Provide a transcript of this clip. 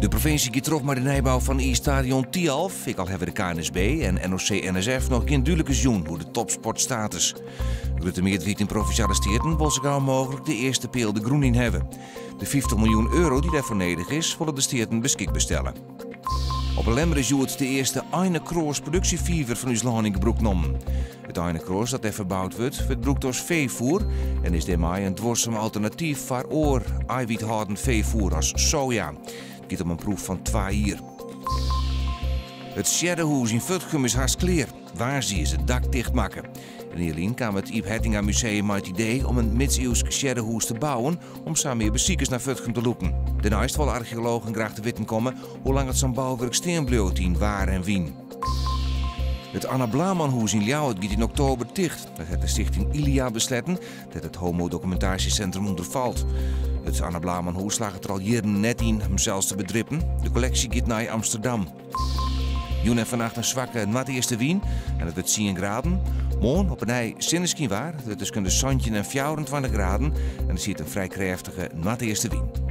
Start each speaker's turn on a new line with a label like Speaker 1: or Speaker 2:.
Speaker 1: De provincie terug met de nijbouw van het stadion Tialf. Ik al hebben de KNSB en NOC-NSF nog geen duidelijke zoen hoe de topsportstatus. De meerderheid in provinciale steden wil gauw mogelijk de eerste peel de groen in hebben. De 50 miljoen euro die daarvoor nodig is, willen de steden beschikbaar stellen. Op een lemmer is de eerste Eine Kroos productiefever van ons Lanningbroek nomen. Het Eine Kroos dat er verbouwd wordt, wordt broekt als veevoer en is daarmee een dwarsem alternatief voor oor eiwithoudend veevoer als soja. Het gaat om een proef van twee jaar. Het Sjeddehoes in Futgum is haast clear. Waar zie je het dak dichtmaken? En hierlien kwam het Iep Hettinga Museum met het idee om een middeleeuws Sjeddehoes te bouwen om samen meer beziekers naar Futgum te lopen. Daarnaast willen archeologen graag te weten komen hoe lang het zo'n bouwwerk steen in waar en wien. Het Anna Blamanhoes in Ljouwert gaat in oktober dicht. Dat heeft de stichting Ilia besletten dat het homo-documentatiecentrum ondervalt. Het Blamanhoes lag het er al jaren net in om zelfs te bedrippen. De collectie gaat naar Amsterdam. Joen en vannacht een zwakke natte eerste wien en het wordt 10 graden. Morgen op een ei sinneskin waar. Het is kunnen zandje en 24 graden en er zit een vrij krachtige natte eerste wien.